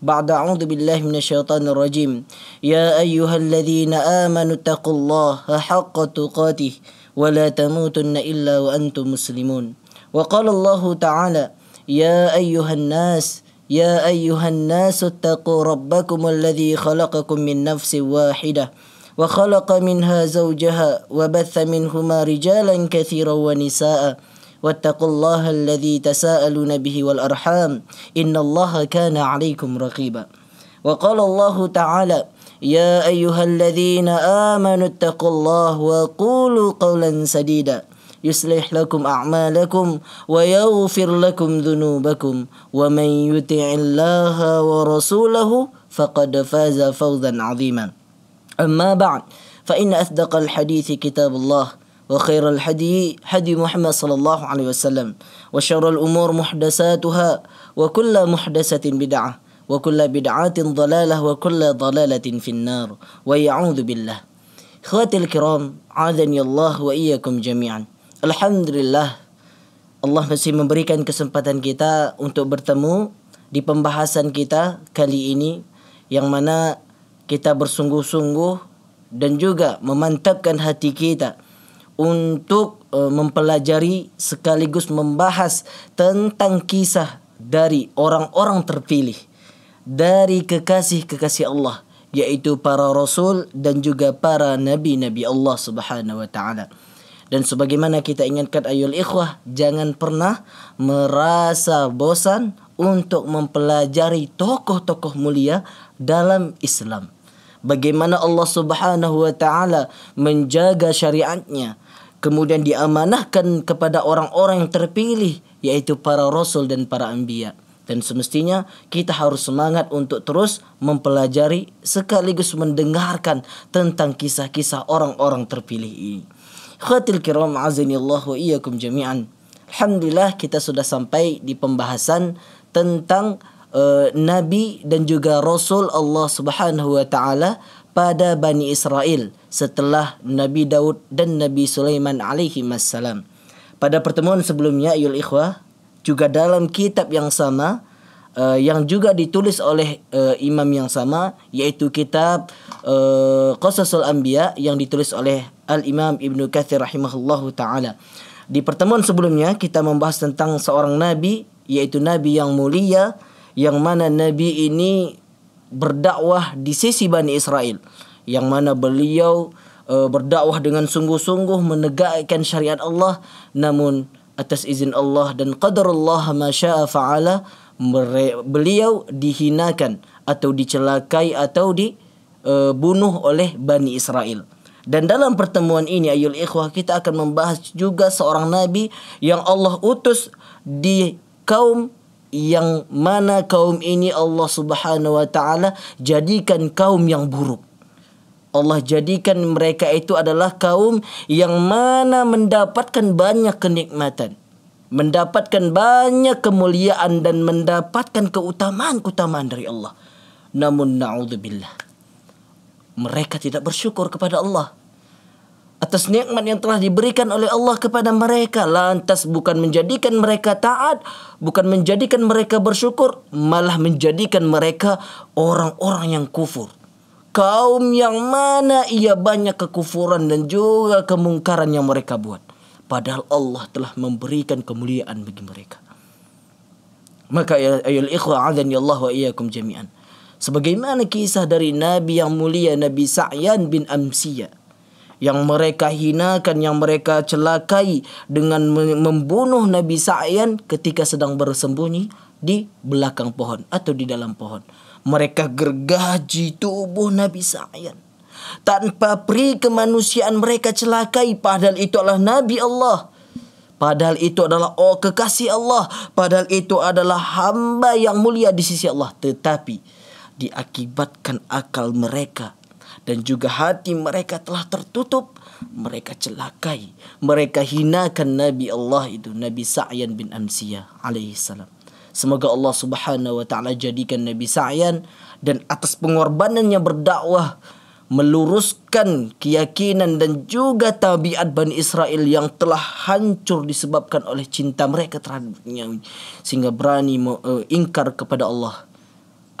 بعد أعوذ بالله من الشيطان الرجيم. يا أيها الذين آمنوا اتقوا الله حق تقاته ولا تموتن إلا وأنتم مسلمون. وقال الله تعالى يا أيها الناس يا أيها الناس اتقوا ربكم الذي خلقكم من نفس واحدة وخلق منها زوجها وبث منهما رجالا كثيرا ونساء واتقوا الله الذي تساءلون به والأرحام إن الله كان عليكم رقيبا. وقال الله تعالى يا أيها الذين آمنوا اتقوا الله وقولوا قولا سديدا. يصلح لكم أعمالكم ويغفر لكم ذنوبكم. ومن يطع الله ورسوله فقد فاز فوزا عظيما. أما بعد فإن أصدق الحديث كتاب الله. وخير الحدي حدي محمد صلى الله عليه وسلم وشر الأمور محدثاتها وكل محدثة بدعة وكل بدعة ضلالة وكل ضلالة في النار ويعوذ بالله إخواتي الكرام عاذني الله وإياكم جميعا Alhamdulillah Allah masih memberikan kesempatan kita untuk bertemu di pembahasan kita kali ini yang mana kita bersungguh-sungguh dan juga memantapkan hati kita untuk uh, mempelajari sekaligus membahas tentang kisah dari orang-orang terpilih dari kekasih-kekasih Allah yaitu para rasul dan juga para nabi-nabi Allah Subhanahu wa taala. Dan sebagaimana kita ingatkan ayul ikhwah, jangan pernah merasa bosan untuk mempelajari tokoh-tokoh mulia dalam Islam. Bagaimana Allah Subhanahu wa taala menjaga syariatnya, kemudian diamanahkan kepada orang-orang yang terpilih yaitu para rasul dan para anbiya dan semestinya kita harus semangat untuk terus mempelajari sekaligus mendengarkan tentang kisah-kisah orang-orang terpilih ini. Khatil kiram azani jami'an. Alhamdulillah kita sudah sampai di pembahasan tentang uh, nabi dan juga rasul Allah Subhanahu wa taala pada Bani Israel setelah Nabi Daud dan Nabi Sulaiman alaihi wassalam. Pada pertemuan sebelumnya ayul ikhwah juga dalam kitab yang sama uh, yang juga ditulis oleh uh, imam yang sama yaitu kitab uh, Qasasul Anbiya yang ditulis oleh Al-Imam Ibnu Katsir rahimahullahu taala. Di pertemuan sebelumnya kita membahas tentang seorang nabi yaitu nabi yang mulia yang mana nabi ini berdakwah di sisi Bani Israel yang mana beliau uh, berdakwah dengan sungguh-sungguh menegakkan syariat Allah namun atas izin Allah dan qadarullah ma syaa fa'ala beliau dihinakan atau dicelakai atau dibunuh uh, oleh Bani Israel. Dan dalam pertemuan ini ayul ikhwah kita akan membahas juga seorang nabi yang Allah utus di kaum yang mana kaum ini Allah Subhanahu wa taala jadikan kaum yang buruk. Allah jadikan mereka itu adalah kaum yang mana mendapatkan banyak kenikmatan, mendapatkan banyak kemuliaan dan mendapatkan keutamaan-keutamaan dari Allah. Namun naudzubillah mereka tidak bersyukur kepada Allah atas nikmat yang telah diberikan oleh Allah kepada mereka lantas bukan menjadikan mereka taat bukan menjadikan mereka bersyukur malah menjadikan mereka orang-orang yang kufur kaum yang mana ia banyak kekufuran dan juga kemungkaran yang mereka buat. Padahal Allah telah memberikan kemuliaan bagi mereka. Maka ya ayul ikhwa azan Allah wa iyyakum jami'an. Sebagaimana kisah dari nabi yang mulia Nabi Sa'yan bin Amsiyah yang mereka hinakan, yang mereka celakai dengan membunuh Nabi Sa'yan ketika sedang bersembunyi di belakang pohon atau di dalam pohon. Mereka gergaji tubuh Nabi Sa'yan. Tanpa peri kemanusiaan mereka celakai padahal itu adalah Nabi Allah. Padahal itu adalah oh kekasih Allah. Padahal itu adalah hamba yang mulia di sisi Allah. Tetapi diakibatkan akal mereka dan juga hati mereka telah tertutup mereka celakai mereka hinakan nabi Allah itu nabi Sa'yan bin Amsiyah alaihi salam semoga Allah Subhanahu wa taala jadikan nabi Sa'yan dan atas pengorbanannya berdakwah meluruskan keyakinan dan juga tabiat Bani Israel yang telah hancur disebabkan oleh cinta mereka terhadapnya sehingga berani uh, ingkar kepada Allah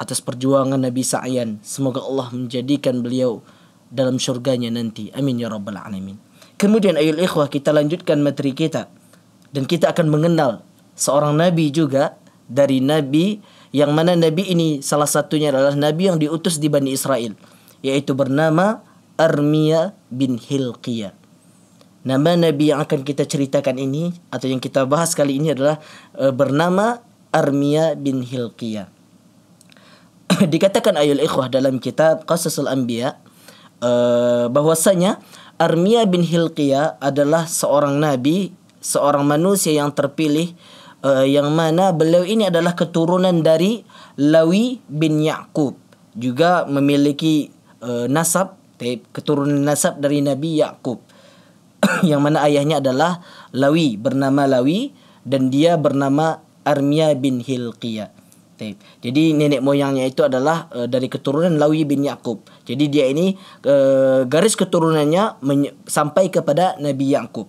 atas perjuangan Nabi Sa'yan. Semoga Allah menjadikan beliau dalam syurganya nanti. Amin ya rabbal alamin. Kemudian ayul ikhwah kita lanjutkan materi kita. Dan kita akan mengenal seorang Nabi juga dari Nabi yang mana Nabi ini salah satunya adalah Nabi yang diutus di Bani Israel. Yaitu bernama Armia bin Hilqiyah. Nama Nabi yang akan kita ceritakan ini atau yang kita bahas kali ini adalah uh, bernama Armia bin Hilqiyah. dikatakan ayul ikhwah dalam kitab Qasasul Anbiya uh, bahwasanya Armia bin Hilqiyah adalah seorang nabi, seorang manusia yang terpilih uh, yang mana beliau ini adalah keturunan dari Lawi bin Yaqub juga memiliki uh, nasab keturunan nasab dari Nabi Yakub yang mana ayahnya adalah Lawi bernama Lawi dan dia bernama Armia bin Hilqiyah. Jadi nenek moyangnya itu adalah uh, dari keturunan Lawi bin Yakub. Jadi dia ini uh, garis keturunannya sampai kepada Nabi Yakub.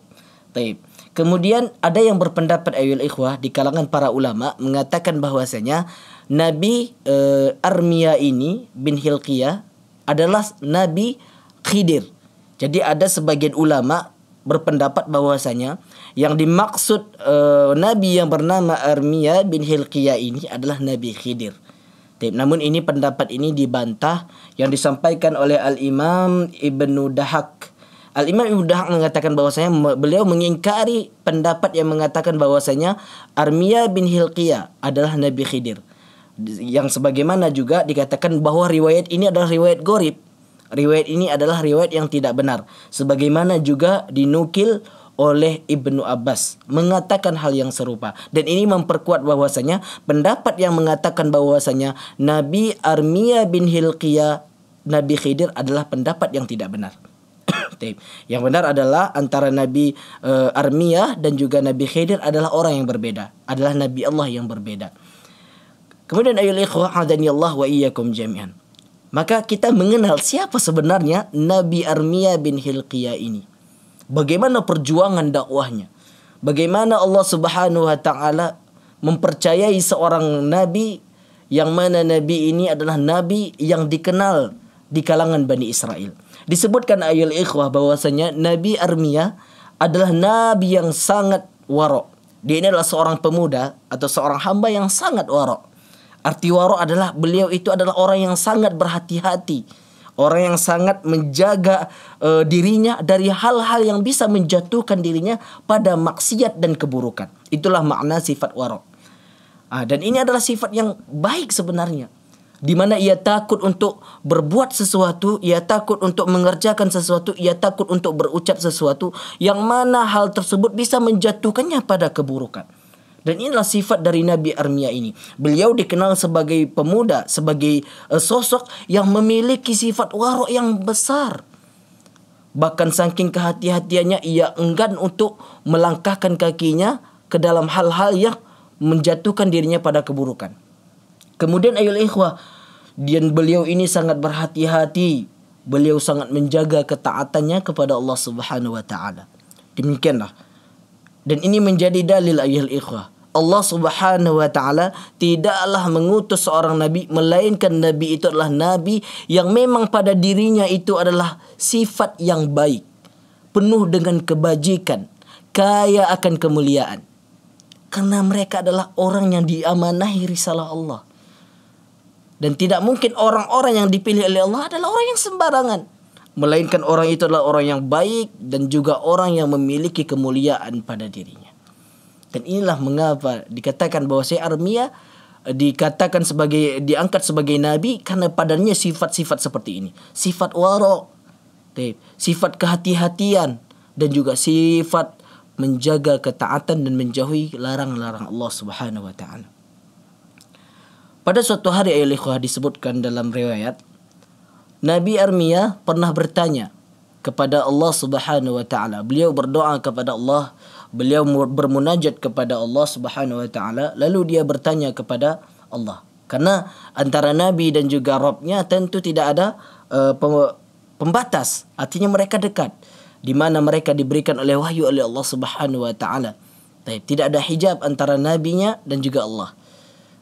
Taib. Kemudian ada yang berpendapat ayul ikhwah di kalangan para ulama mengatakan bahwasanya Nabi uh, Armia ini bin Hilqiyah adalah Nabi Khidir. Jadi ada sebagian ulama berpendapat bahwasanya yang dimaksud uh, nabi yang bernama Armia bin Hilqiyah ini adalah Nabi Khidir. Namun ini pendapat ini dibantah yang disampaikan oleh Al-Imam Ibnu Dahak. Al-Imam Ibnu Dahak mengatakan bahwasanya beliau mengingkari pendapat yang mengatakan bahwasanya Armia bin Hilqiyah adalah Nabi Khidir. Yang sebagaimana juga dikatakan bahwa riwayat ini adalah riwayat gorib Riwayat ini adalah riwayat yang tidak benar. Sebagaimana juga dinukil oleh Ibnu Abbas mengatakan hal yang serupa dan ini memperkuat bahwasanya pendapat yang mengatakan bahwasanya Nabi Armia bin Hilqiyah Nabi Khidir adalah pendapat yang tidak benar. Yang benar adalah antara Nabi uh, Armiyah dan juga Nabi Khidir adalah orang yang berbeda, adalah Nabi Allah yang berbeda. Kemudian ayul ikhwah Allah wa iyyakum jami'an. Maka kita mengenal siapa sebenarnya Nabi Armia bin Hilqiyah ini. Bagaimana perjuangan dakwahnya. Bagaimana Allah Subhanahu wa taala mempercayai seorang nabi yang mana nabi ini adalah nabi yang dikenal di kalangan Bani Israel. Disebutkan ayat ikhwah bahwasanya Nabi Armia adalah nabi yang sangat warok. Dia ini adalah seorang pemuda atau seorang hamba yang sangat warok Arti waro adalah beliau itu adalah orang yang sangat berhati-hati. Orang yang sangat menjaga uh, dirinya dari hal-hal yang bisa menjatuhkan dirinya pada maksiat dan keburukan. Itulah makna sifat waro. Ah, dan ini adalah sifat yang baik sebenarnya. Di mana ia takut untuk berbuat sesuatu, ia takut untuk mengerjakan sesuatu, ia takut untuk berucap sesuatu yang mana hal tersebut bisa menjatuhkannya pada keburukan. Dan inilah sifat dari Nabi Armia ini. Beliau dikenal sebagai pemuda, sebagai uh, sosok yang memiliki sifat warok yang besar. Bahkan saking kehati-hatiannya ia enggan untuk melangkahkan kakinya ke dalam hal-hal yang menjatuhkan dirinya pada keburukan. Kemudian ayul ikhwah, dan beliau ini sangat berhati-hati. Beliau sangat menjaga ketaatannya kepada Allah Subhanahu wa taala. Demikianlah dan ini menjadi dalil ayat ikhwah. Allah Subhanahu wa taala tidaklah mengutus seorang nabi melainkan nabi itu adalah nabi yang memang pada dirinya itu adalah sifat yang baik, penuh dengan kebajikan, kaya akan kemuliaan. Karena mereka adalah orang yang diamanahi risalah Allah. Dan tidak mungkin orang-orang yang dipilih oleh Allah adalah orang yang sembarangan. melainkan orang itu adalah orang yang baik dan juga orang yang memiliki kemuliaan pada dirinya. Dan inilah mengapa dikatakan bahwa saya Armia eh, dikatakan sebagai diangkat sebagai nabi karena padanya sifat-sifat seperti ini. Sifat waro, sifat kehati-hatian dan juga sifat menjaga ketaatan dan menjauhi larang-larang Allah Subhanahu wa taala. Pada suatu hari ayat disebutkan dalam riwayat Nabi Armia pernah bertanya kepada Allah Subhanahu wa taala. Beliau berdoa kepada Allah, beliau bermunajat kepada Allah Subhanahu wa taala, lalu dia bertanya kepada Allah. Karena antara nabi dan juga Rabbnya tentu tidak ada uh, pembatas, artinya mereka dekat di mana mereka diberikan oleh wahyu oleh Allah Subhanahu wa taala. Tidak ada hijab antara nabinya dan juga Allah.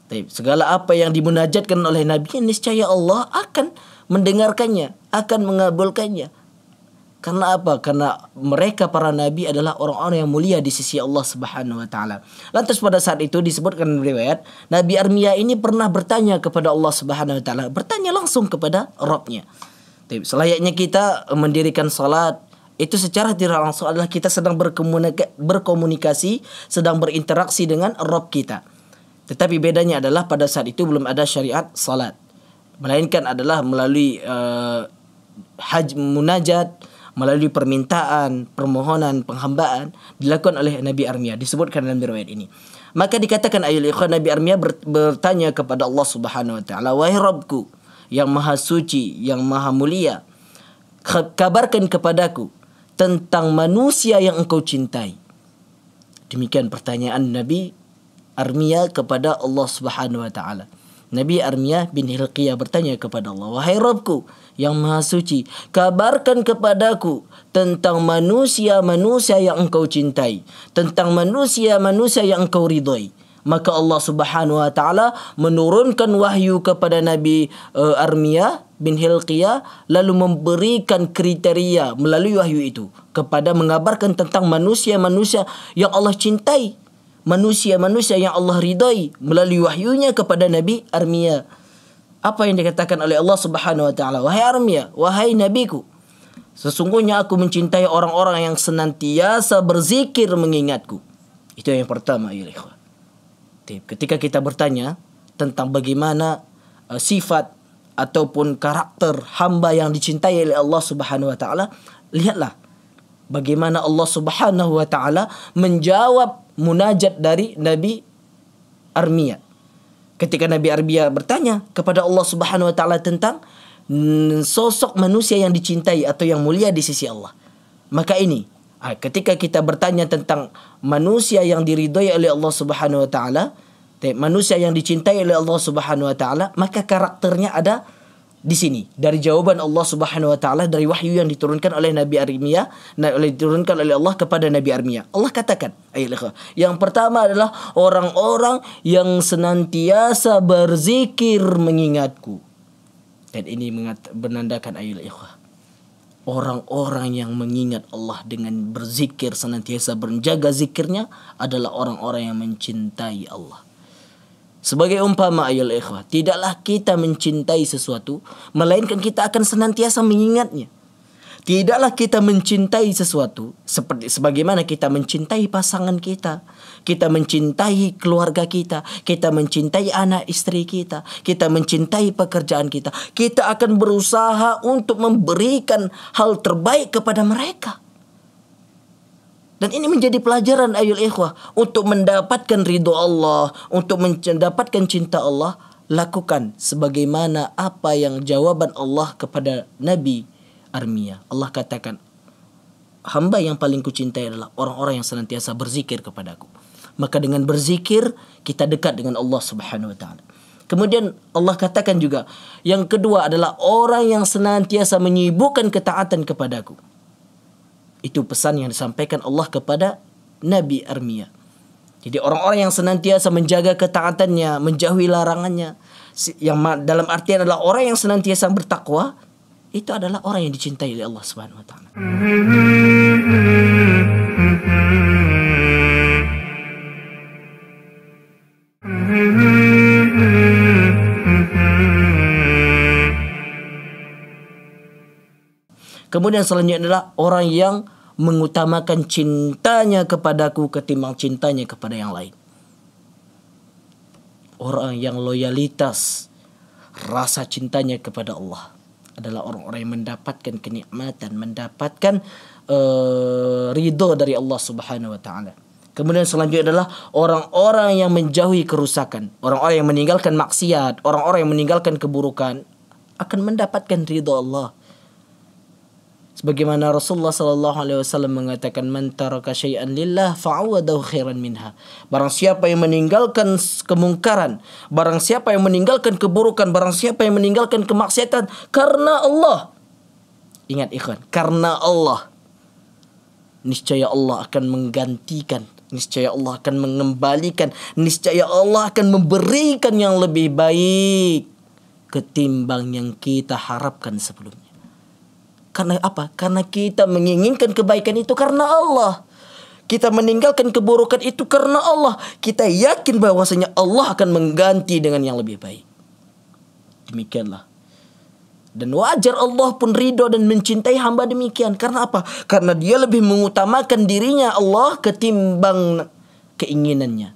Segala apa yang dimunajatkan oleh Nabi niscaya Allah akan mendengarkannya, akan mengabulkannya. Karena apa? Karena mereka para nabi adalah orang-orang yang mulia di sisi Allah Subhanahu wa taala. Lantas pada saat itu disebutkan riwayat, Nabi Armia ini pernah bertanya kepada Allah Subhanahu wa taala, bertanya langsung kepada Rabbnya. Selayaknya kita mendirikan salat itu secara tidak langsung adalah kita sedang berkomunikasi, sedang berinteraksi dengan Rabb kita. Tetapi bedanya adalah pada saat itu belum ada syariat salat melainkan adalah melalui uh, haj munajat melalui permintaan, permohonan, penghambaan dilakukan oleh Nabi Armia disebutkan dalam riwayat ini. Maka dikatakan ayat ikhwan Nabi Armia bertanya kepada Allah Subhanahu wa taala, "Wahai Rabbku yang maha suci, yang maha mulia, kabarkan kepadaku tentang manusia yang engkau cintai." Demikian pertanyaan Nabi Armia kepada Allah Subhanahu wa taala. Nabi Armiyah bin Hilqiyah bertanya kepada Allah, Wahai Rabbku yang maha suci, kabarkan kepadaku tentang manusia-manusia yang engkau cintai, tentang manusia-manusia yang engkau ridhoi. Maka Allah Subhanahu wa taala menurunkan wahyu kepada Nabi uh, Armiyah bin Hilqiyah lalu memberikan kriteria melalui wahyu itu kepada mengabarkan tentang manusia-manusia yang Allah cintai manusia-manusia yang Allah ridai melalui wahyunya kepada Nabi Armia. Apa yang dikatakan oleh Allah Subhanahu wa taala? Wahai Armia, wahai nabiku, sesungguhnya aku mencintai orang-orang yang senantiasa berzikir mengingatku. Itu yang pertama, ya ikhwan. Ketika kita bertanya tentang bagaimana uh, sifat ataupun karakter hamba yang dicintai oleh Allah Subhanahu wa taala, lihatlah bagaimana Allah Subhanahu wa taala menjawab munajat dari Nabi Armia. Ketika Nabi Armia bertanya kepada Allah Subhanahu wa taala tentang mm, sosok manusia yang dicintai atau yang mulia di sisi Allah. Maka ini ah, ketika kita bertanya tentang manusia yang diridhoi oleh Allah Subhanahu wa taala, manusia yang dicintai oleh Allah Subhanahu wa taala, maka karakternya ada di sini dari jawaban Allah Subhanahu wa taala dari wahyu yang diturunkan oleh Nabi Armia oleh diturunkan oleh Allah kepada Nabi Armia. Allah katakan, yang pertama adalah orang-orang yang senantiasa berzikir mengingatku. Dan ini menandakan ayat ikhwah. Orang-orang yang mengingat Allah dengan berzikir senantiasa menjaga zikirnya adalah orang-orang yang mencintai Allah. Sebagai umpama ayol ikhwah, tidaklah kita mencintai sesuatu, melainkan kita akan senantiasa mengingatnya. Tidaklah kita mencintai sesuatu seperti sebagaimana kita mencintai pasangan kita, kita mencintai keluarga kita, kita mencintai anak istri kita, kita mencintai pekerjaan kita. Kita akan berusaha untuk memberikan hal terbaik kepada mereka. Dan ini menjadi pelajaran ayul ikhwah untuk mendapatkan ridho Allah, untuk mendapatkan cinta Allah, lakukan sebagaimana apa yang jawaban Allah kepada Nabi Armia. Allah katakan, hamba yang paling kucintai adalah orang-orang yang senantiasa berzikir kepadaku. Maka dengan berzikir kita dekat dengan Allah Subhanahu wa taala. Kemudian Allah katakan juga, yang kedua adalah orang yang senantiasa menyibukkan ketaatan kepadaku. Itu pesan yang disampaikan Allah kepada Nabi Armia. Jadi orang-orang yang senantiasa menjaga ketaatannya, menjauhi larangannya, yang dalam artian adalah orang yang senantiasa bertakwa, itu adalah orang yang dicintai oleh Allah Subhanahu wa taala. Kemudian selanjutnya adalah orang yang mengutamakan cintanya kepadaku ketimbang cintanya kepada yang lain. Orang yang loyalitas rasa cintanya kepada Allah adalah orang-orang yang mendapatkan kenikmatan, mendapatkan uh, ridho dari Allah Subhanahu wa taala. Kemudian selanjutnya adalah orang-orang yang menjauhi kerusakan, orang-orang yang meninggalkan maksiat, orang-orang yang meninggalkan keburukan akan mendapatkan ridho Allah sebagaimana Rasulullah sallallahu alaihi wasallam mengatakan man syai'an lillah fa'awadahu khairan minha. Barang siapa yang meninggalkan kemungkaran barang siapa yang meninggalkan keburukan barang siapa yang meninggalkan kemaksiatan karena Allah. Ingat ikhwan karena Allah. Niscaya Allah akan menggantikan niscaya Allah akan mengembalikan niscaya Allah akan memberikan yang lebih baik ketimbang yang kita harapkan sebelumnya karena apa? Karena kita menginginkan kebaikan itu karena Allah. Kita meninggalkan keburukan itu karena Allah. Kita yakin bahwasanya Allah akan mengganti dengan yang lebih baik. Demikianlah. Dan wajar Allah pun ridho dan mencintai hamba demikian. Karena apa? Karena dia lebih mengutamakan dirinya Allah ketimbang keinginannya.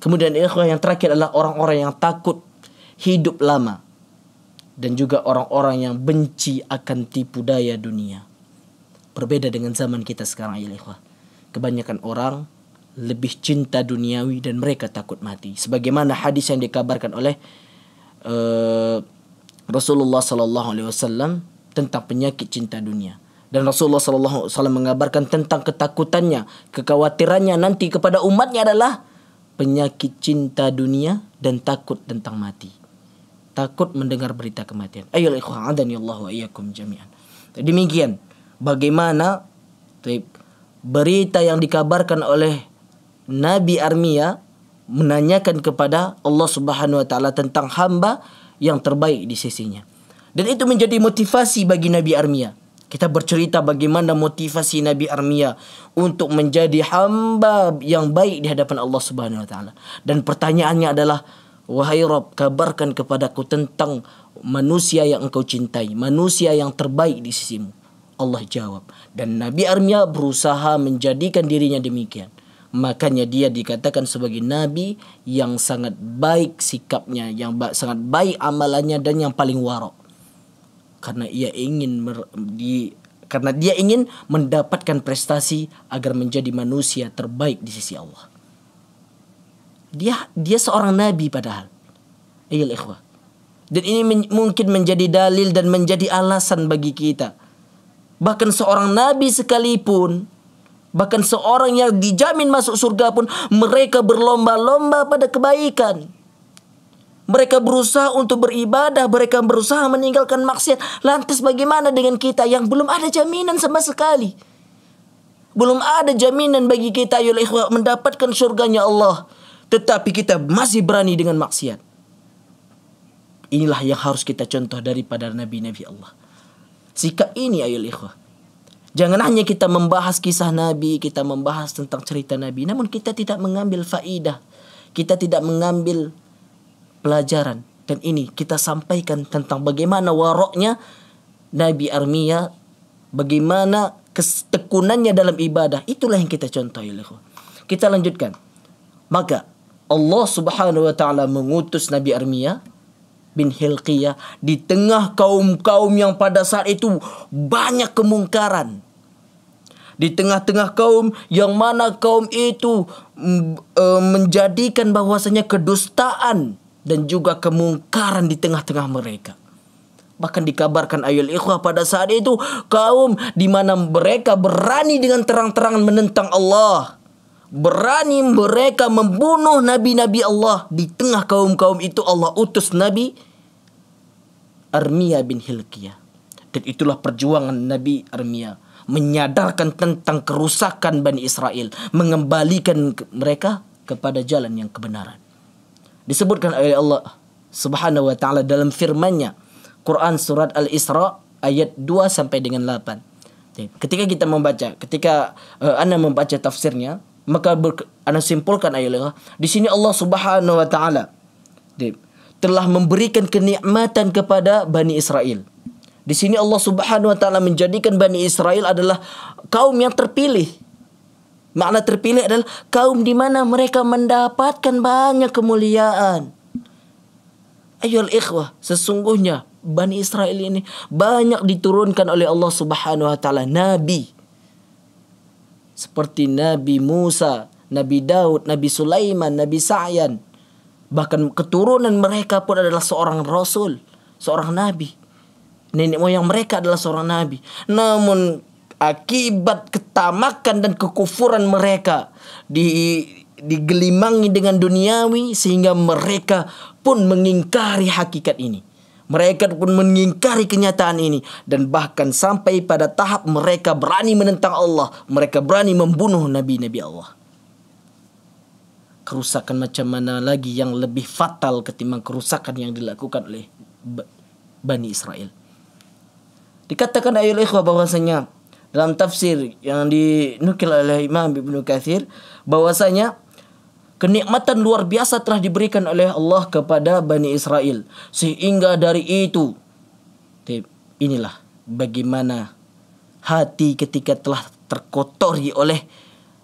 Kemudian yang terakhir adalah orang-orang yang takut hidup lama dan juga orang-orang yang benci akan tipu daya dunia. Berbeda dengan zaman kita sekarang ya. Kebanyakan orang lebih cinta duniawi dan mereka takut mati. Sebagaimana hadis yang dikabarkan oleh uh, Rasulullah sallallahu alaihi wasallam tentang penyakit cinta dunia. Dan Rasulullah sallallahu alaihi wasallam mengabarkan tentang ketakutannya, kekhawatirannya nanti kepada umatnya adalah penyakit cinta dunia dan takut tentang mati takut mendengar berita kematian. Ayo ikhwan adani Allah wa iyyakum jami'an. Demikian bagaimana berita yang dikabarkan oleh Nabi Armia menanyakan kepada Allah Subhanahu wa taala tentang hamba yang terbaik di sisinya. Dan itu menjadi motivasi bagi Nabi Armia. Kita bercerita bagaimana motivasi Nabi Armia untuk menjadi hamba yang baik di hadapan Allah Subhanahu wa taala. Dan pertanyaannya adalah Wahai Rob, kabarkan kepadaku tentang manusia yang engkau cintai, manusia yang terbaik di sisimu. Allah jawab. Dan Nabi Armia berusaha menjadikan dirinya demikian. Makanya dia dikatakan sebagai nabi yang sangat baik sikapnya, yang ba sangat baik amalannya dan yang paling warok. Karena ia ingin di karena dia ingin mendapatkan prestasi agar menjadi manusia terbaik di sisi Allah. Dia dia seorang nabi padahal. Ayo ikhwah. Dan ini men mungkin menjadi dalil dan menjadi alasan bagi kita. Bahkan seorang nabi sekalipun bahkan seorang yang dijamin masuk surga pun mereka berlomba-lomba pada kebaikan. Mereka berusaha untuk beribadah, mereka berusaha meninggalkan maksiat. Lantas bagaimana dengan kita yang belum ada jaminan sama sekali? Belum ada jaminan bagi kita ya ikhwah mendapatkan surganya Allah. Tetapi kita masih berani dengan maksiat. Inilah yang harus kita contoh daripada Nabi-Nabi Allah. Sikap ini ayo ikhwah. Jangan hanya kita membahas kisah Nabi, kita membahas tentang cerita Nabi, namun kita tidak mengambil faidah. Kita tidak mengambil pelajaran. Dan ini kita sampaikan tentang bagaimana waroknya Nabi Armia, bagaimana ketekunannya dalam ibadah. Itulah yang kita contoh. Kita lanjutkan. Maka Allah Subhanahu wa taala mengutus Nabi Armia bin Hilqiyah di tengah kaum-kaum yang pada saat itu banyak kemungkaran. Di tengah-tengah kaum yang mana kaum itu e, menjadikan bahwasanya kedustaan dan juga kemungkaran di tengah-tengah mereka. Bahkan dikabarkan ayul ikhwah pada saat itu kaum di mana mereka berani dengan terang-terangan menentang Allah berani mereka membunuh nabi-nabi Allah. Di tengah kaum-kaum itu Allah utus nabi Armia bin Hilkiyah dan itulah perjuangan Nabi Armia menyadarkan tentang kerusakan Bani Israel. Mengembalikan mereka kepada jalan yang kebenaran. Disebutkan oleh Allah Subhanahu wa taala dalam firman-Nya Quran surat Al-Isra ayat 2 sampai dengan 8 ketika kita membaca ketika uh, anda membaca tafsirnya maka ber, anda simpulkan ayat di sini Allah Subhanahu wa taala telah memberikan kenikmatan kepada Bani Israel Di sini Allah Subhanahu wa taala menjadikan Bani Israel adalah kaum yang terpilih. Makna terpilih adalah kaum di mana mereka mendapatkan banyak kemuliaan. Ayol ikhwah, sesungguhnya Bani Israel ini banyak diturunkan oleh Allah Subhanahu wa taala nabi. Seperti Nabi Musa, Nabi Daud, Nabi Sulaiman, Nabi Sa'yan. Bahkan keturunan mereka pun adalah seorang rasul, seorang nabi. Nenek moyang mereka adalah seorang nabi. Namun akibat ketamakan dan kekufuran mereka di digelimangi dengan duniawi sehingga mereka pun mengingkari hakikat ini. Mereka pun mengingkari kenyataan ini dan bahkan sampai pada tahap mereka berani menentang Allah, mereka berani membunuh nabi-nabi Allah. Kerusakan macam mana lagi yang lebih fatal ketimbang kerusakan yang dilakukan oleh Bani Israel. Dikatakan ayat ikhwah bahwasanya dalam tafsir yang dinukil oleh Imam Ibnu Katsir bahwasanya Kenikmatan luar biasa telah diberikan oleh Allah kepada Bani Israel. Sehingga dari itu, inilah bagaimana hati ketika telah terkotori oleh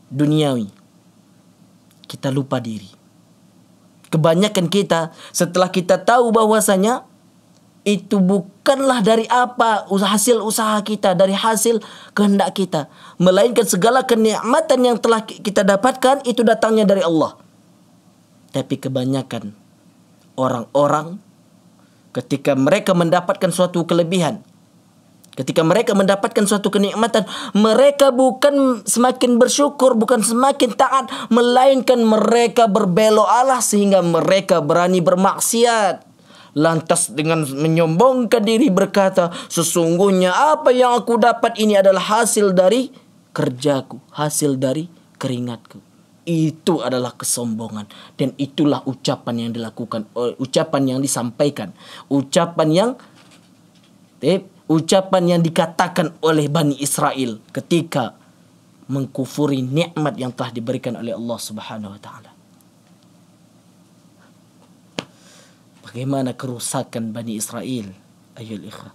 duniawi. Kita lupa diri. Kebanyakan kita setelah kita tahu bahwasanya itu bukanlah dari apa hasil usaha kita, dari hasil kehendak kita, melainkan segala kenikmatan yang telah kita dapatkan itu datangnya dari Allah. Tapi kebanyakan orang-orang ketika mereka mendapatkan suatu kelebihan, ketika mereka mendapatkan suatu kenikmatan, mereka bukan semakin bersyukur, bukan semakin taat, melainkan mereka berbelok Allah sehingga mereka berani bermaksiat. Lantas dengan menyombongkan diri berkata, sesungguhnya apa yang aku dapat ini adalah hasil dari kerjaku, hasil dari keringatku. Itu adalah kesombongan dan itulah ucapan yang dilakukan eh, ucapan yang disampaikan. Ucapan yang eh, ucapan yang dikatakan oleh Bani Israel ketika mengkufuri nikmat yang telah diberikan oleh Allah Subhanahu wa taala bagaimana kerusakan Bani Israel ayol ikhwah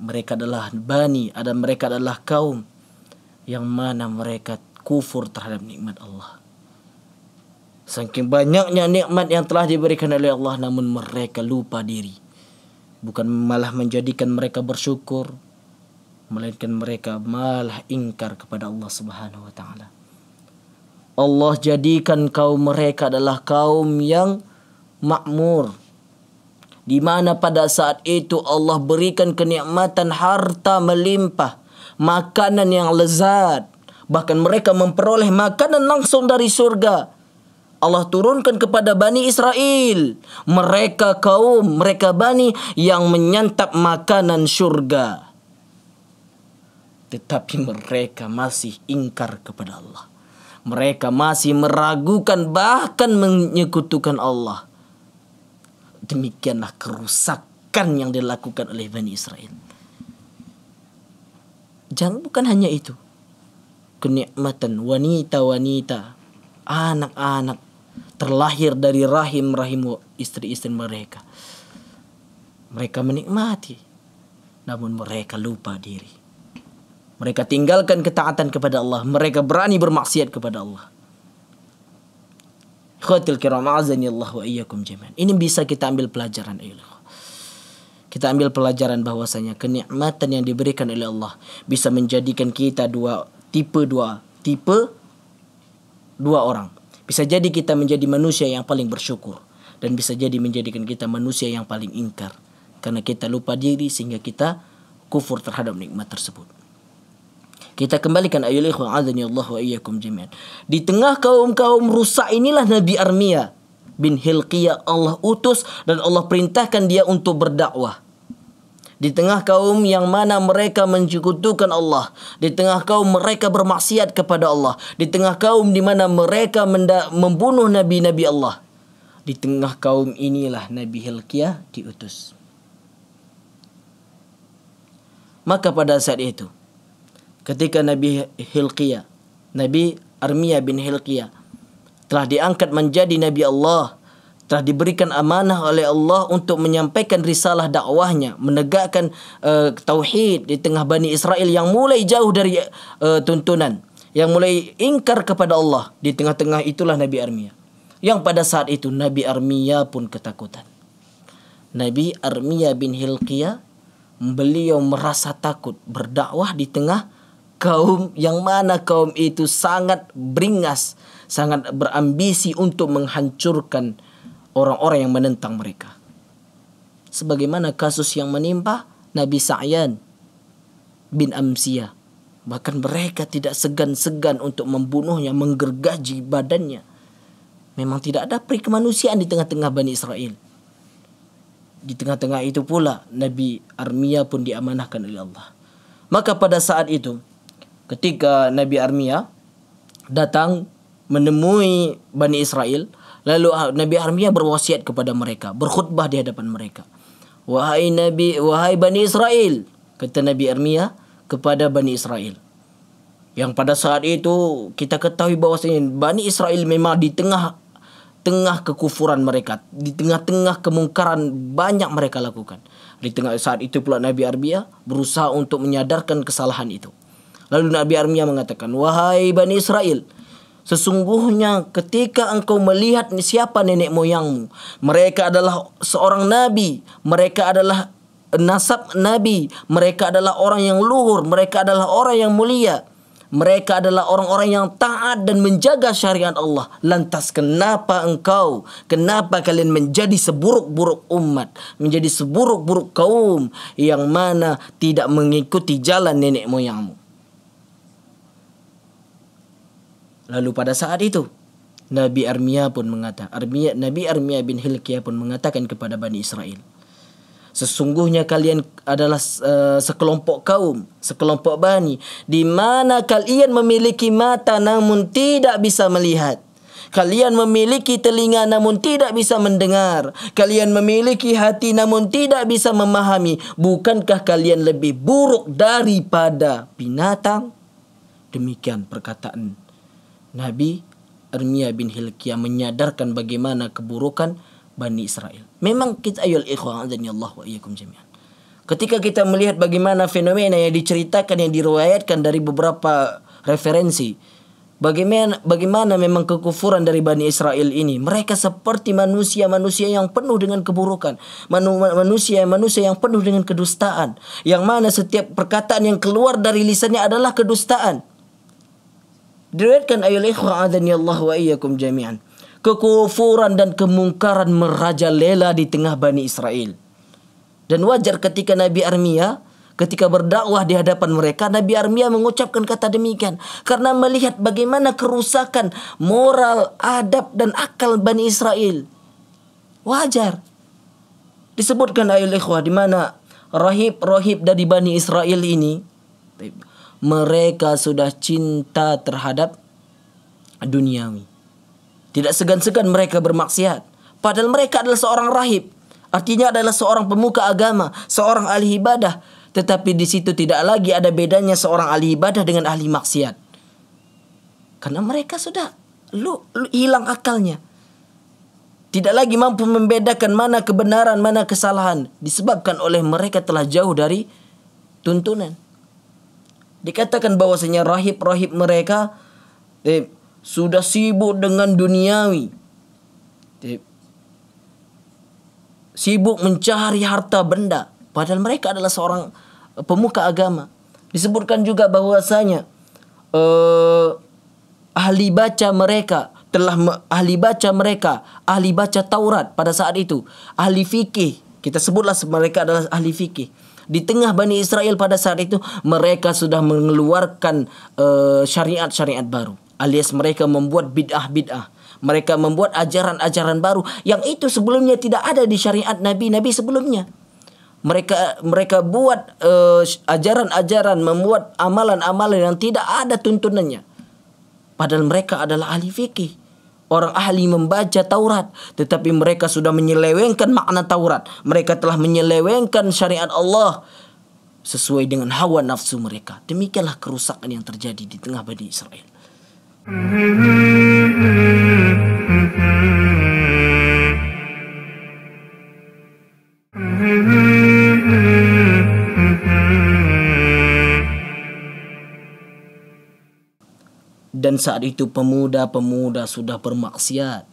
mereka adalah bani ada mereka adalah kaum yang mana mereka kufur terhadap nikmat Allah. Saking banyaknya nikmat yang telah diberikan oleh Allah namun mereka lupa diri. Bukan malah menjadikan mereka bersyukur, melainkan mereka malah ingkar kepada Allah Subhanahu wa taala. Allah jadikan kaum mereka adalah kaum yang makmur. Di mana pada saat itu Allah berikan kenikmatan harta melimpah, makanan yang lezat, Bahkan mereka memperoleh makanan langsung dari surga. Allah turunkan kepada Bani Israel. Mereka kaum, mereka Bani yang menyantap makanan surga. Tetapi mereka masih ingkar kepada Allah. Mereka masih meragukan bahkan menyekutukan Allah. Demikianlah kerusakan yang dilakukan oleh Bani Israel. Jangan bukan hanya itu kenikmatan wanita-wanita, anak-anak terlahir dari rahim-rahim istri-istri mereka. Mereka menikmati, namun mereka lupa diri. Mereka tinggalkan ketaatan kepada Allah. Mereka berani bermaksiat kepada Allah. Khawatir kiram Allah wa iyyakum jami'an. Ini bisa kita ambil pelajaran ayuh kita ambil pelajaran bahwasanya kenikmatan yang diberikan oleh Allah bisa menjadikan kita dua tipe dua tipe dua orang. Bisa jadi kita menjadi manusia yang paling bersyukur dan bisa jadi menjadikan kita manusia yang paling ingkar. Karena kita lupa diri sehingga kita kufur terhadap nikmat tersebut kita kembalikan ayat ikhwan azani Allah wa iyyakum jami'an. Di tengah kaum-kaum rusak inilah Nabi Armia bin Hilqiyah Allah utus dan Allah perintahkan dia untuk berdakwah di tengah kaum yang mana mereka menyekutukan Allah, di tengah kaum mereka bermaksiat kepada Allah, di tengah kaum di mana mereka membunuh nabi-nabi Allah. Di tengah kaum inilah Nabi Hilkiah diutus. Maka pada saat itu, ketika Nabi Hilkiah, Nabi Armiyah bin Hilkiah telah diangkat menjadi Nabi Allah, telah diberikan amanah oleh Allah untuk menyampaikan risalah dakwahnya, menegakkan uh, tauhid di tengah Bani Israel yang mulai jauh dari uh, tuntunan, yang mulai ingkar kepada Allah. Di tengah-tengah itulah Nabi Armia. Yang pada saat itu Nabi Armia pun ketakutan. Nabi Armia bin Hilqiyah beliau merasa takut berdakwah di tengah kaum yang mana kaum itu sangat beringas, sangat berambisi untuk menghancurkan orang-orang yang menentang mereka. Sebagaimana kasus yang menimpa Nabi Sa'yan bin Amsiyah. Bahkan mereka tidak segan-segan untuk membunuhnya, menggergaji badannya. Memang tidak ada peri kemanusiaan di tengah-tengah Bani Israel. Di tengah-tengah itu pula Nabi Armia pun diamanahkan oleh Allah. Maka pada saat itu ketika Nabi Armia datang menemui Bani Israel, Lalu Nabi Armia berwasiat kepada mereka, berkhutbah di hadapan mereka. Wahai Nabi, wahai Bani Israel, kata Nabi Armia kepada Bani Israel. Yang pada saat itu kita ketahui bahwasanya Bani Israel memang di tengah tengah kekufuran mereka, di tengah-tengah kemungkaran banyak mereka lakukan. Di tengah saat itu pula Nabi Armia berusaha untuk menyadarkan kesalahan itu. Lalu Nabi Armia mengatakan, "Wahai Bani Israel, Sesungguhnya ketika engkau melihat siapa nenek moyangmu, mereka adalah seorang nabi, mereka adalah nasab nabi, mereka adalah orang yang luhur, mereka adalah orang yang mulia. Mereka adalah orang-orang yang taat dan menjaga syariat Allah. Lantas kenapa engkau, kenapa kalian menjadi seburuk-buruk umat, menjadi seburuk-buruk kaum yang mana tidak mengikuti jalan nenek moyangmu? Lalu pada saat itu Nabi Armia pun mengatakan Armia, Nabi Armia bin Hilkiah pun mengatakan kepada Bani Israel Sesungguhnya kalian adalah uh, sekelompok kaum, sekelompok bani di mana kalian memiliki mata namun tidak bisa melihat. Kalian memiliki telinga namun tidak bisa mendengar. Kalian memiliki hati namun tidak bisa memahami. Bukankah kalian lebih buruk daripada binatang? Demikian perkataan Nabi Armia bin Hilkiah menyadarkan bagaimana keburukan Bani Israel. Memang kita ayol ikhwan azani Allah wa iyyakum jami'an. Ketika kita melihat bagaimana fenomena yang diceritakan yang diriwayatkan dari beberapa referensi bagaimana bagaimana memang kekufuran dari Bani Israel ini mereka seperti manusia-manusia yang penuh dengan keburukan manusia-manusia yang penuh dengan kedustaan yang mana setiap perkataan yang keluar dari lisannya adalah kedustaan Diriwayatkan ayol ikhwa Allah wa iyyakum jami'an. Kekufuran dan kemungkaran merajalela di tengah Bani Israel. Dan wajar ketika Nabi Armia ketika berdakwah di hadapan mereka Nabi Armia mengucapkan kata demikian karena melihat bagaimana kerusakan moral, adab dan akal Bani Israel. Wajar. Disebutkan ayol ikhwah di mana rahib-rahib dari Bani Israel ini mereka sudah cinta terhadap duniawi. Tidak segan-segan mereka bermaksiat. Padahal mereka adalah seorang rahib. Artinya adalah seorang pemuka agama, seorang ahli ibadah. Tetapi di situ tidak lagi ada bedanya seorang ahli ibadah dengan ahli maksiat. Karena mereka sudah lu, lu hilang akalnya. Tidak lagi mampu membedakan mana kebenaran, mana kesalahan. Disebabkan oleh mereka telah jauh dari tuntunan dikatakan bahwasanya rahib-rahib mereka eh, sudah sibuk dengan duniawi. Eh, sibuk mencari harta benda. Padahal mereka adalah seorang pemuka agama. Disebutkan juga bahwasanya eh, ahli baca mereka telah ahli baca mereka, ahli baca Taurat pada saat itu, ahli fikih. Kita sebutlah mereka adalah ahli fikih di tengah Bani Israel pada saat itu mereka sudah mengeluarkan uh, syariat-syariat baru alias mereka membuat bid'ah-bid'ah. Mereka membuat ajaran-ajaran baru yang itu sebelumnya tidak ada di syariat nabi-nabi sebelumnya. Mereka mereka buat uh, ajaran-ajaran membuat amalan-amalan yang tidak ada tuntunannya. Padahal mereka adalah ahli fikih orang ahli membaca Taurat tetapi mereka sudah menyelewengkan makna Taurat. Mereka telah menyelewengkan syariat Allah sesuai dengan hawa nafsu mereka. Demikianlah kerusakan yang terjadi di tengah Bani Israel Dan saat itu pemuda-pemuda sudah bermaksiat.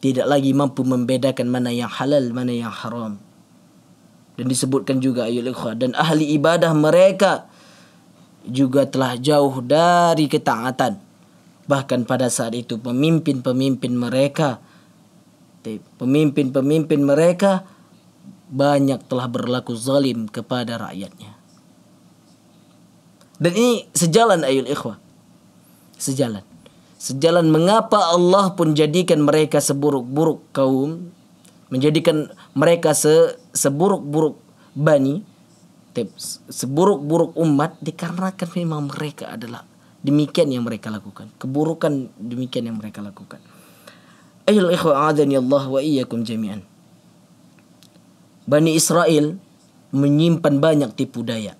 Tidak lagi mampu membedakan mana yang halal, mana yang haram. Dan disebutkan juga ayat ikhwah. Dan ahli ibadah mereka juga telah jauh dari ketaatan. Bahkan pada saat itu pemimpin-pemimpin mereka, pemimpin-pemimpin mereka banyak telah berlaku zalim kepada rakyatnya. Dan ini sejalan ayul ikhwah. Sejalan. Sejalan mengapa Allah pun jadikan mereka seburuk-buruk kaum. Menjadikan mereka se seburuk-buruk bani. Seburuk-buruk umat. Dikarenakan memang mereka adalah demikian yang mereka lakukan. Keburukan demikian yang mereka lakukan. Ayul ikhwah adani Allah wa iyyakum jami'an. Bani Israel menyimpan banyak tipu daya.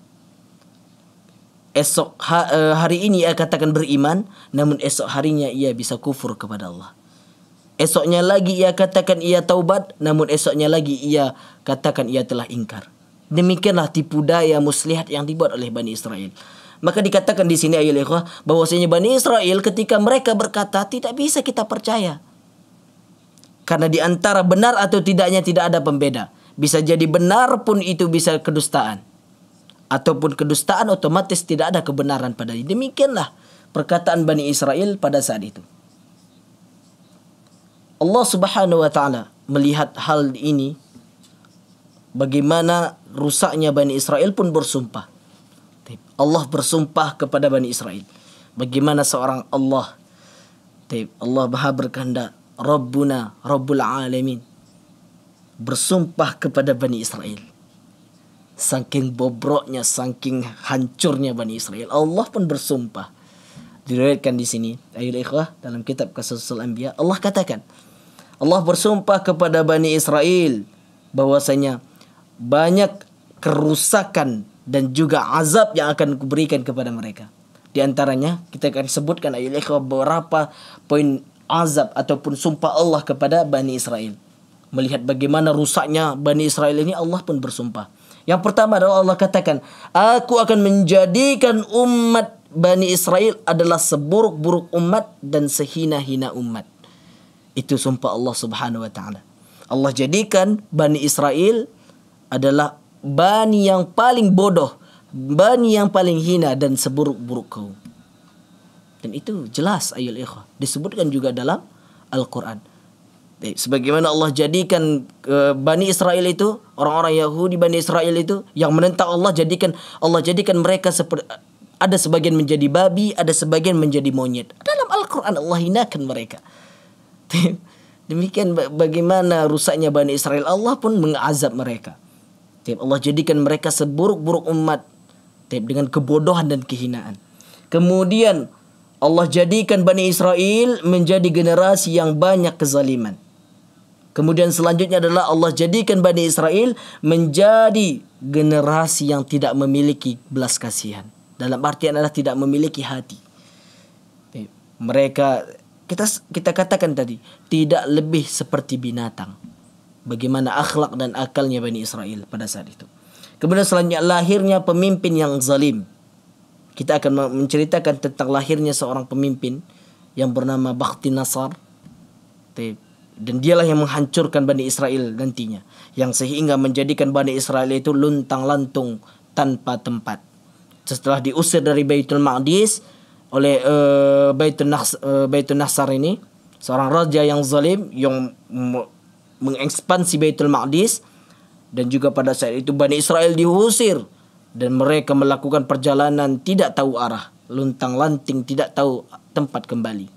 Esok uh, hari ini ia katakan beriman, namun esok harinya ia bisa kufur kepada Allah. Esoknya lagi ia katakan ia taubat, namun esoknya lagi ia katakan ia telah ingkar. Demikianlah tipu daya muslihat yang dibuat oleh Bani Israel. Maka dikatakan di sini ayat ikhwah bahwasanya Bani Israel ketika mereka berkata tidak bisa kita percaya. Karena di antara benar atau tidaknya tidak ada pembeda. Bisa jadi benar pun itu bisa kedustaan. Ataupun kedustaan otomatis tidak ada kebenaran pada ini. Demikianlah perkataan Bani Israel pada saat itu. Allah Subhanahu wa taala melihat hal ini bagaimana rusaknya Bani Israel pun bersumpah. Allah bersumpah kepada Bani Israel. Bagaimana seorang Allah Allah Maha berkehendak Rabbuna Rabbul Alamin bersumpah kepada Bani Israel. Saking bobroknya, saking hancurnya Bani Israel. Allah pun bersumpah. Diriwayatkan di sini, ayat ikhwah dalam kitab Qasasul Anbiya, Allah katakan, Allah bersumpah kepada Bani Israel bahwasanya banyak kerusakan dan juga azab yang akan kuberikan kepada mereka. Di antaranya kita akan sebutkan ayat ikhwah beberapa poin azab ataupun sumpah Allah kepada Bani Israel melihat bagaimana rusaknya Bani Israel ini Allah pun bersumpah. Yang pertama adalah Allah katakan, aku akan menjadikan umat Bani Israel adalah seburuk-buruk umat dan sehina-hina umat. Itu sumpah Allah Subhanahu wa taala. Allah jadikan Bani Israel adalah bani yang paling bodoh, bani yang paling hina dan seburuk-buruk kaum. Dan itu jelas ayat ikhwah disebutkan juga dalam Al-Qur'an. Sebagaimana Allah jadikan uh, Bani Israel itu orang-orang Yahudi Bani Israel itu yang menentang Allah jadikan Allah jadikan mereka seperti ada sebagian menjadi babi, ada sebagian menjadi monyet. Dalam Al-Qur'an Allah hinakan mereka. Demikian bagaimana rusaknya Bani Israel Allah pun mengazab mereka. Allah jadikan mereka seburuk-buruk umat dengan kebodohan dan kehinaan. Kemudian Allah jadikan Bani Israel menjadi generasi yang banyak kezaliman. Kemudian selanjutnya adalah Allah jadikan Bani Israel menjadi generasi yang tidak memiliki belas kasihan. Dalam artian adalah tidak memiliki hati. Mereka kita kita katakan tadi tidak lebih seperti binatang. Bagaimana akhlak dan akalnya Bani Israel pada saat itu. Kemudian selanjutnya lahirnya pemimpin yang zalim. Kita akan menceritakan tentang lahirnya seorang pemimpin yang bernama Bakhti Nasar dan dialah yang menghancurkan Bani Israel nantinya. Yang sehingga menjadikan Bani Israel itu luntang lantung tanpa tempat. Setelah diusir dari Baitul Maqdis oleh uh, Baitul Nas uh, Baitul Nasar ini seorang raja yang zalim yang mengekspansi Baitul Maqdis dan juga pada saat itu Bani Israel diusir. Dan mereka melakukan perjalanan tidak tahu arah. Luntang lanting tidak tahu tempat kembali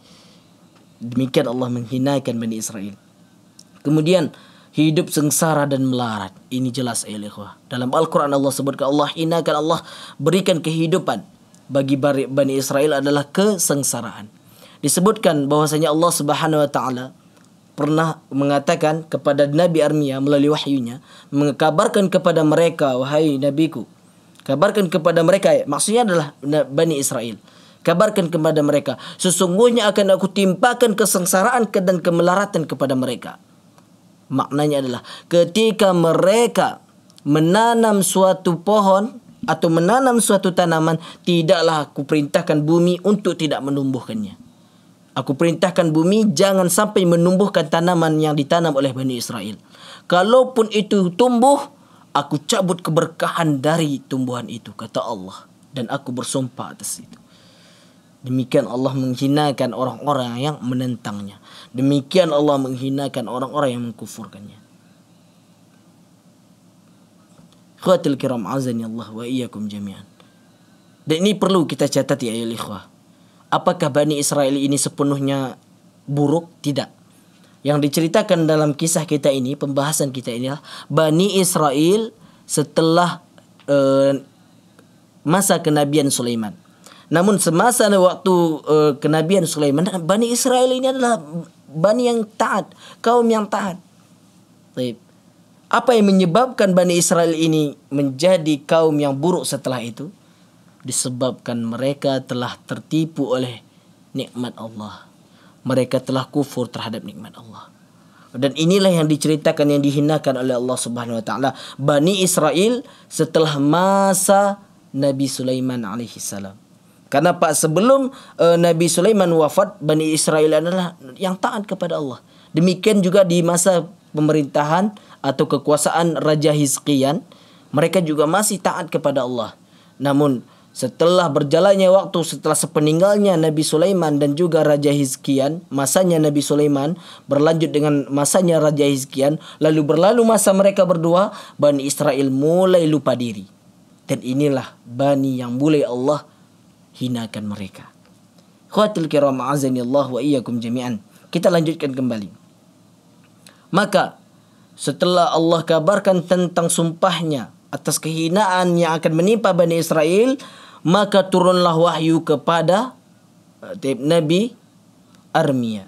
Demikian Allah menghinakan Bani Israel. Kemudian hidup sengsara dan melarat. Ini jelas ya. Dalam Al-Quran Allah sebutkan Allah hinakan Allah berikan kehidupan bagi Bani Israel adalah kesengsaraan. Disebutkan bahwasanya Allah Subhanahu wa taala pernah mengatakan kepada Nabi Armia melalui wahyunya mengkabarkan kepada mereka wahai nabiku kabarkan kepada mereka maksudnya adalah Bani Israel Kabarkan kepada mereka, sesungguhnya akan aku timpakan kesengsaraan dan kemelaratan kepada mereka. Maknanya adalah ketika mereka menanam suatu pohon, atau menanam suatu tanaman, tidaklah aku perintahkan bumi untuk tidak menumbuhkannya. Aku perintahkan bumi jangan sampai menumbuhkan tanaman yang ditanam oleh Bani Israel. Kalaupun itu tumbuh, aku cabut keberkahan dari tumbuhan itu, kata Allah. Dan aku bersumpah atas itu. Demikian Allah menghinakan orang-orang yang menentangnya. Demikian Allah menghinakan orang-orang yang mengkufurkannya. Khawatil kiram azani Allah wa iyyakum jami'an. Dan ini perlu kita catat ya ikhwah. Apakah Bani Israel ini sepenuhnya buruk? Tidak. Yang diceritakan dalam kisah kita ini, pembahasan kita ini Bani Israel setelah uh, masa kenabian Sulaiman. Namun semasa waktu uh, kenabian Sulaiman, Bani Israel ini adalah Bani yang taat, kaum yang taat. Baik. Apa yang menyebabkan Bani Israel ini menjadi kaum yang buruk setelah itu? disebabkan mereka telah tertipu oleh nikmat Allah. Mereka telah kufur terhadap nikmat Allah. Dan inilah yang diceritakan yang dihinakan oleh Allah Subhanahu wa taala Bani Israel setelah masa Nabi Sulaiman alaihi salam. Karena Pak sebelum uh, Nabi Sulaiman wafat Bani Israel adalah yang taat kepada Allah. Demikian juga di masa pemerintahan atau kekuasaan Raja Hizqiyan mereka juga masih taat kepada Allah. Namun setelah berjalannya waktu setelah sepeninggalnya Nabi Sulaiman dan juga Raja Hizkian, masanya Nabi Sulaiman berlanjut dengan masanya Raja Hizkian, lalu berlalu masa mereka berdua, Bani Israel mulai lupa diri. Dan inilah Bani yang mulai Allah hinakan mereka. Khawatil kiram azani Allah wa iyyakum jami'an. Kita lanjutkan kembali. Maka setelah Allah kabarkan tentang sumpahnya atas kehinaan yang akan menimpa Bani Israel, maka turunlah wahyu kepada uh, Nabi Armia.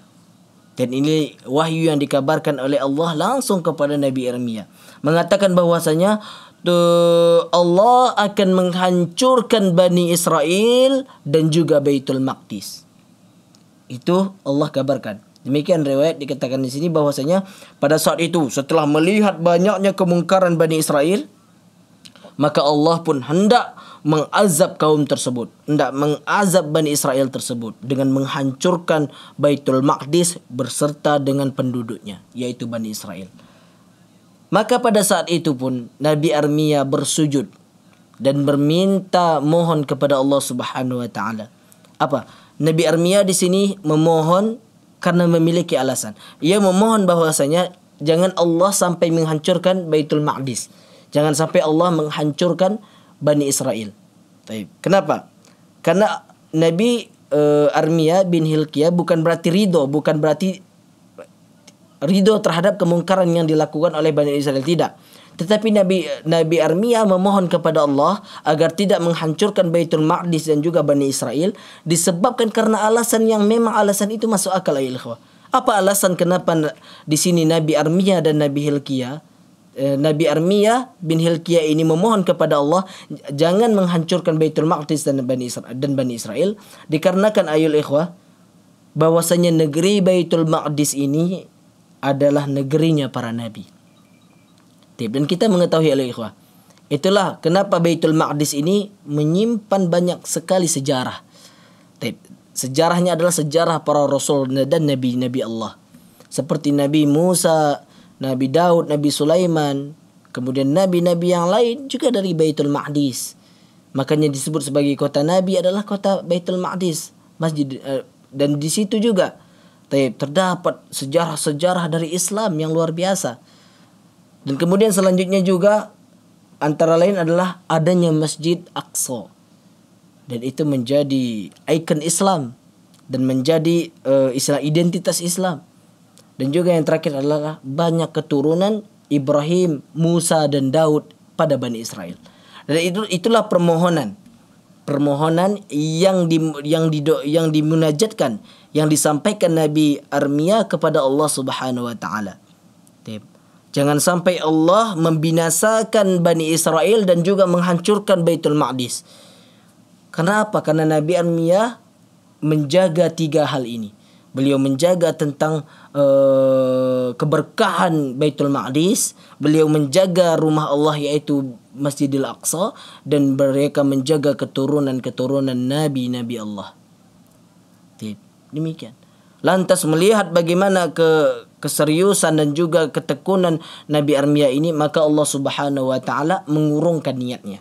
Dan ini wahyu yang dikabarkan oleh Allah langsung kepada Nabi Armia. Mengatakan bahwasanya Allah akan menghancurkan Bani Israel dan juga Baitul Maqdis. Itu Allah kabarkan. Demikian riwayat dikatakan di sini bahwasanya pada saat itu setelah melihat banyaknya kemungkaran Bani Israel, maka Allah pun hendak mengazab kaum tersebut, hendak mengazab Bani Israel tersebut dengan menghancurkan Baitul Maqdis berserta dengan penduduknya, yaitu Bani Israel. Maka pada saat itu pun Nabi Armia bersujud dan berminta mohon kepada Allah Subhanahu wa taala. Apa? Nabi Armia di sini memohon karena memiliki alasan. Ia memohon bahwasanya jangan Allah sampai menghancurkan Baitul Maqdis Jangan sampai Allah menghancurkan Bani Israel. Kenapa? Karena Nabi uh, Armia bin Hilkiah bukan berarti ridho, bukan berarti ridho terhadap kemungkaran yang dilakukan oleh Bani Israel? Tidak. Tetapi Nabi Nabi Armia memohon kepada Allah agar tidak menghancurkan Baitul Maqdis dan juga Bani Israel disebabkan karena alasan yang memang alasan itu masuk akal ayat Apa alasan kenapa di sini Nabi Armia dan Nabi Hilkiah Eh, Nabi Armiyah bin Hilkiah ini memohon kepada Allah jangan menghancurkan Baitul Maqdis dan Bani Israel, dan Bani Israel. Dikarenakan ayul ikhwah bahwasanya negeri Baitul Maqdis ini adalah negerinya para nabi. Dan kita mengetahui ayul ikhwah itulah kenapa Baitul Maqdis ini menyimpan banyak sekali sejarah. Sejarahnya adalah sejarah para rasul dan nabi-nabi Allah. Seperti Nabi Musa, Nabi Daud, Nabi Sulaiman, kemudian nabi-nabi yang lain juga dari Baitul Maqdis. Makanya disebut sebagai kota nabi adalah kota Baitul Maqdis, masjid uh, dan di situ juga terdapat sejarah-sejarah dari Islam yang luar biasa. Dan kemudian selanjutnya juga antara lain adalah adanya Masjid Aqsa. Dan itu menjadi ikon Islam dan menjadi uh, istilah identitas Islam. Dan juga yang terakhir adalah banyak keturunan Ibrahim, Musa dan Daud pada Bani Israel. Dan itu itulah permohonan permohonan yang di, yang di, yang dimunajatkan yang disampaikan Nabi Armia kepada Allah Subhanahu wa taala. Jangan sampai Allah membinasakan Bani Israel dan juga menghancurkan Baitul Maqdis. Kenapa? Karena Nabi Armia menjaga tiga hal ini. Beliau menjaga tentang uh, keberkahan Baitul Maqdis. Beliau menjaga rumah Allah yaitu Masjidil Aqsa dan mereka menjaga keturunan-keturunan nabi-nabi Allah. Demikian. Lantas melihat bagaimana ke keseriusan dan juga ketekunan Nabi Armia ini maka Allah Subhanahu wa taala mengurungkan niatnya.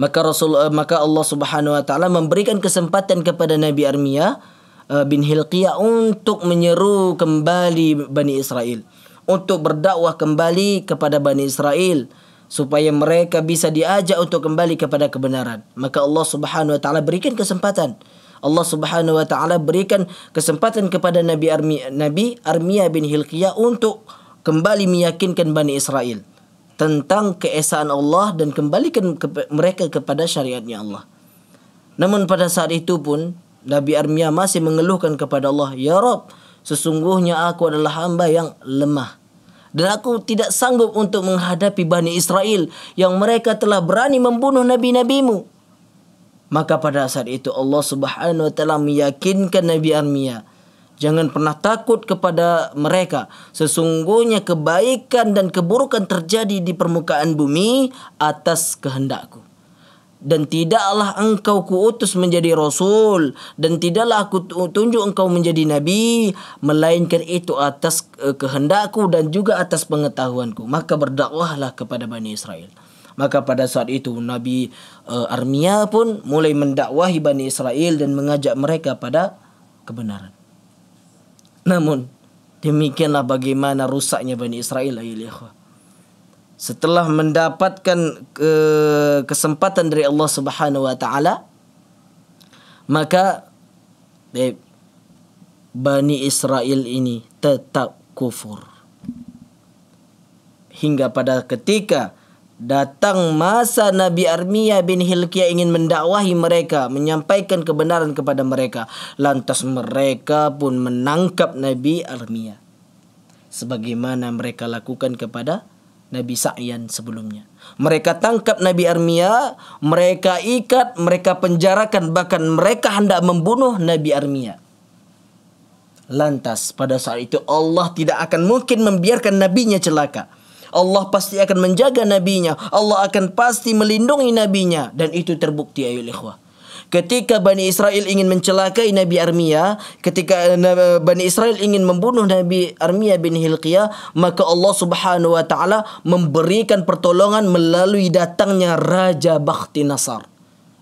Maka Rasul eh, maka Allah Subhanahu wa taala memberikan kesempatan kepada Nabi Armia eh, bin Hilqiyah untuk menyeru kembali Bani Israel untuk berdakwah kembali kepada Bani Israel supaya mereka bisa diajak untuk kembali kepada kebenaran. Maka Allah Subhanahu wa taala berikan kesempatan Allah Subhanahu wa taala berikan kesempatan kepada Nabi Armi, Nabi Armia bin Hilqiyah untuk kembali meyakinkan Bani Israel tentang keesaan Allah dan kembalikan ke, mereka kepada syariatnya Allah. Namun pada saat itu pun Nabi Armia masih mengeluhkan kepada Allah, "Ya Rob, sesungguhnya aku adalah hamba yang lemah." Dan aku tidak sanggup untuk menghadapi Bani Israel yang mereka telah berani membunuh nabi-nabimu. Maka pada saat itu Allah Subhanahu wa taala meyakinkan Nabi Armia Jangan pernah takut kepada mereka. Sesungguhnya kebaikan dan keburukan terjadi di permukaan bumi atas kehendakku. Dan tidaklah engkau kuutus menjadi rasul dan tidaklah aku tunjuk engkau menjadi nabi melainkan itu atas eh, kehendakku dan juga atas pengetahuanku. Maka berdakwahlah kepada Bani Israel. Maka pada saat itu Nabi uh, Armia pun mulai mendakwahi Bani Israel dan mengajak mereka pada kebenaran. Namun demikianlah bagaimana rusaknya Bani Israel ayat Setelah mendapatkan ke kesempatan dari Allah Subhanahu wa taala maka Bani Israel ini tetap kufur. Hingga pada ketika Datang masa Nabi Armia bin Hilkiah ingin mendakwahi mereka, menyampaikan kebenaran kepada mereka. Lantas mereka pun menangkap Nabi Armia. Sebagaimana mereka lakukan kepada Nabi Sa'yan sebelumnya. Mereka tangkap Nabi Armia, mereka ikat, mereka penjarakan, bahkan mereka hendak membunuh Nabi Armia. Lantas pada saat itu Allah tidak akan mungkin membiarkan nabinya celaka. Allah pasti akan menjaga nabinya. Allah akan pasti melindungi nabinya. Dan itu terbukti ayo ikhwah. Ketika Bani Israel ingin mencelakai Nabi Armia, ketika eh, Bani Israel ingin membunuh Nabi Armia bin Hilqiyah, maka Allah Subhanahu wa taala memberikan pertolongan melalui datangnya Raja Bakhti Nasar.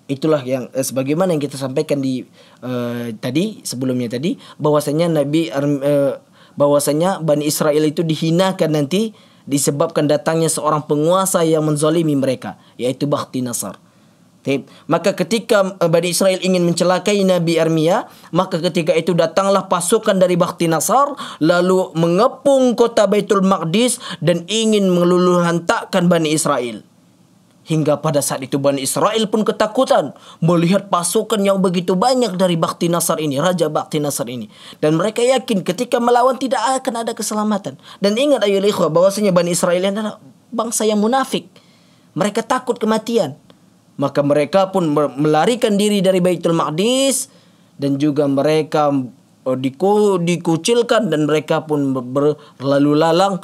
Itulah yang eh, sebagaimana yang kita sampaikan di uh, tadi sebelumnya tadi bahwasanya Nabi uh, bahwasanya Bani Israel itu dihinakan nanti disebabkan datangnya seorang penguasa yang menzalimi mereka yaitu Bakhti Nasar. Maka ketika eh, Bani Israel ingin mencelakai Nabi Armia, maka ketika itu datanglah pasukan dari Bakhti Nasar lalu mengepung kota Baitul Maqdis dan ingin meluluhantakkan Bani Israel. Hingga pada saat itu Bani Israel pun ketakutan melihat pasukan yang begitu banyak dari Bakti Nasar ini, Raja Bakti Nasar ini. Dan mereka yakin ketika melawan tidak akan ada keselamatan. Dan ingat ayo ikhwah bahwasanya Bani Israel adalah bangsa yang munafik. Mereka takut kematian. Maka mereka pun melarikan diri dari Baitul Maqdis dan juga mereka oh, dikucilkan dan mereka pun berlalu lalang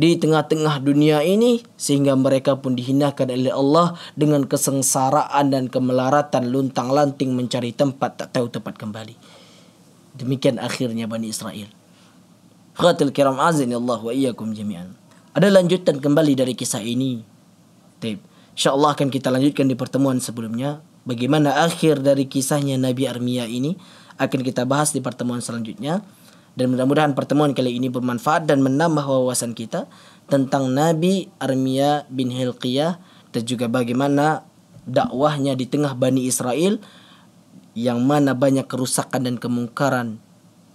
di tengah-tengah dunia ini sehingga mereka pun dihinakan oleh Allah dengan kesengsaraan dan kemelaratan luntang-lanting mencari tempat tak tahu tempat kembali. Demikian akhirnya Bani Israel. Khatil kiram azani Allah wa iyyakum jami'an. Ada lanjutan kembali dari kisah ini. Taib. InsyaAllah akan kita lanjutkan di pertemuan sebelumnya. Bagaimana akhir dari kisahnya Nabi Armia ini akan kita bahas di pertemuan selanjutnya. Dan mudah-mudahan pertemuan kali ini bermanfaat dan menambah wawasan kita tentang Nabi Armia bin Hilqiyah dan juga bagaimana dakwahnya di tengah Bani Israel yang mana banyak kerusakan dan kemungkaran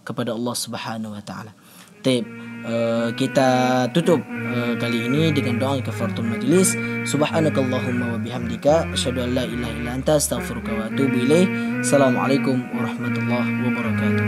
kepada Allah Subhanahu wa taala. Tip uh, kita tutup uh, kali ini dengan doa kafaratul majlis. Subhanakallahumma wa bihamdika asyhadu an la ilaha illa anta astaghfiruka wa atubu ilaih. Assalamualaikum warahmatullahi wabarakatuh.